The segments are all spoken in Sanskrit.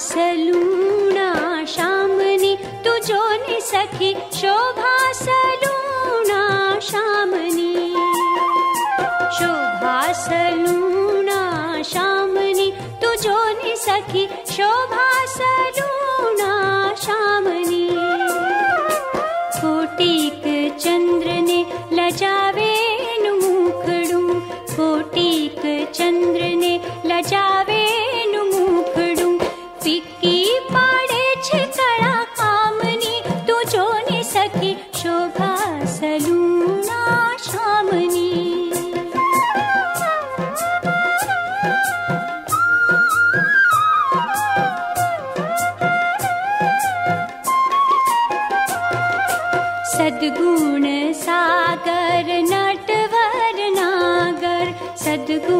सलूना शामनी तुझो नि सखी शोभा सलूना शामनी। शोभा सलूना शामनी तुझो नि सखी शोभा पाड़े तुझो ने सखी शोभा सद्गुण सागर नटवर नागर सद्गुण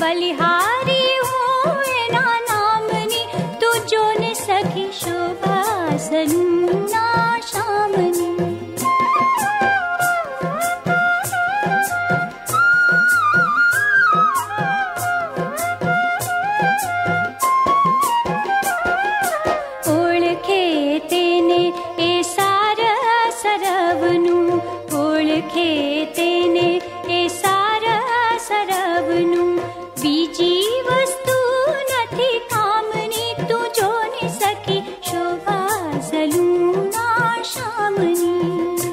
बलिहारी हो ना नामनी तुझो ने सखी शोभा सन्ना शामनी आशा मनी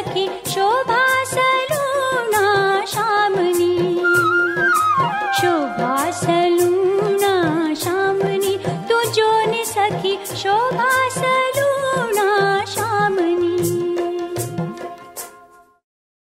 सखी शोभा सलूना शामनी। शोभा सलूना शामनी तुझो ने सखी शोभा सलूना